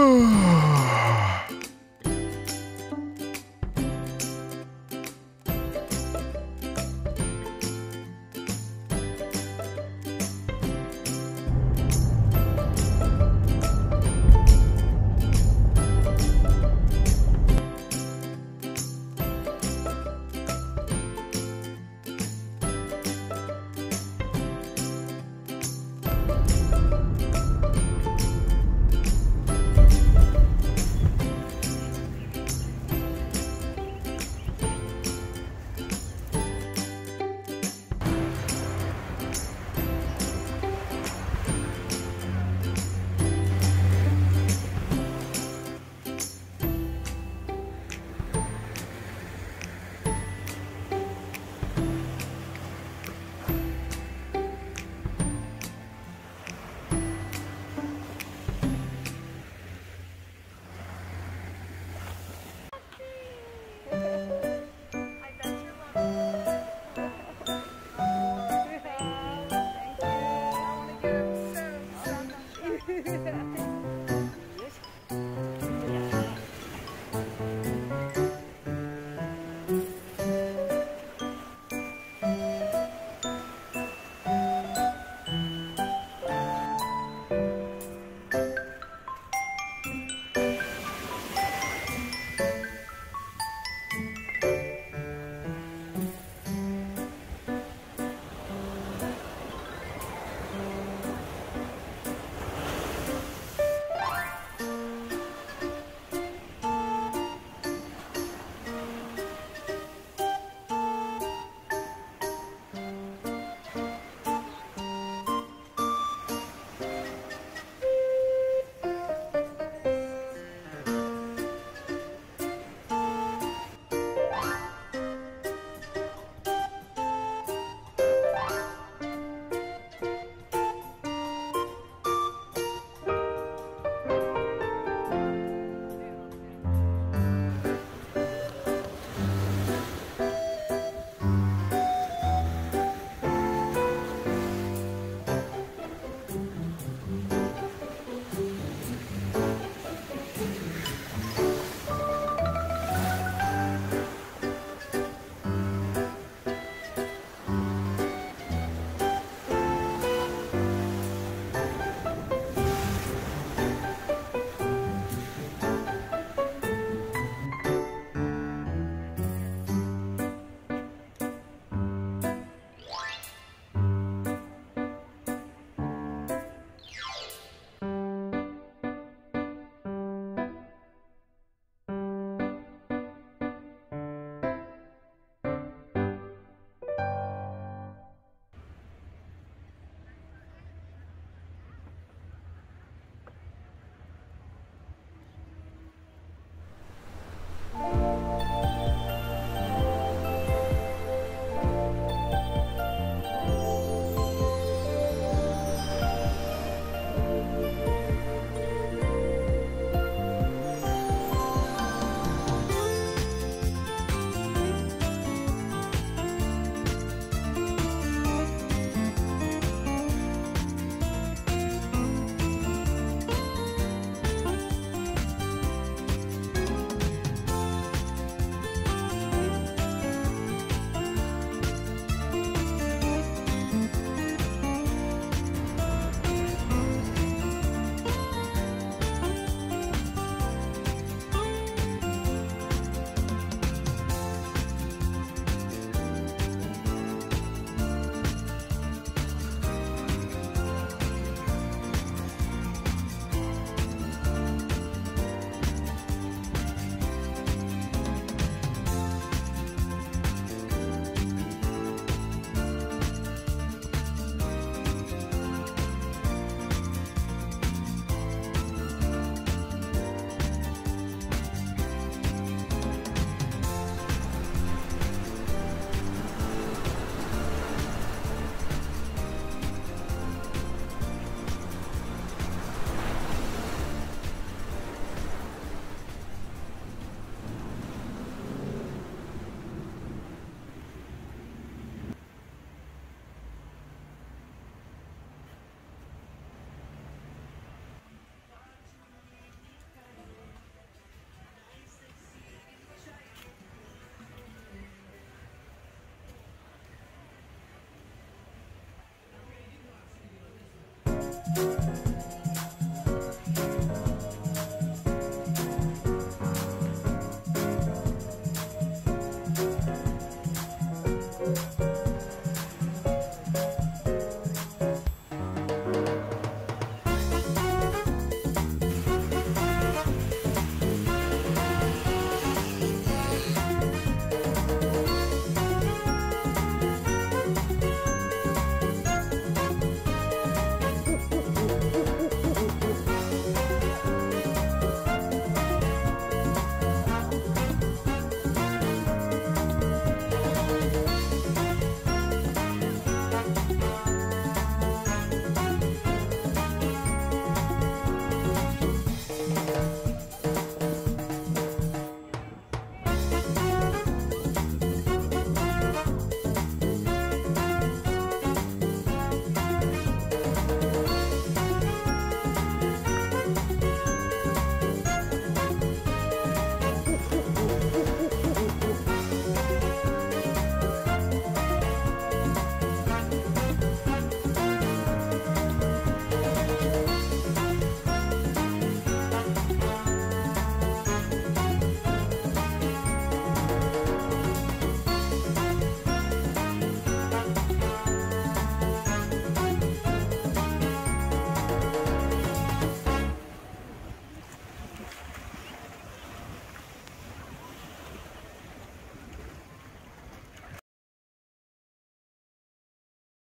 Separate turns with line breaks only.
Ooh.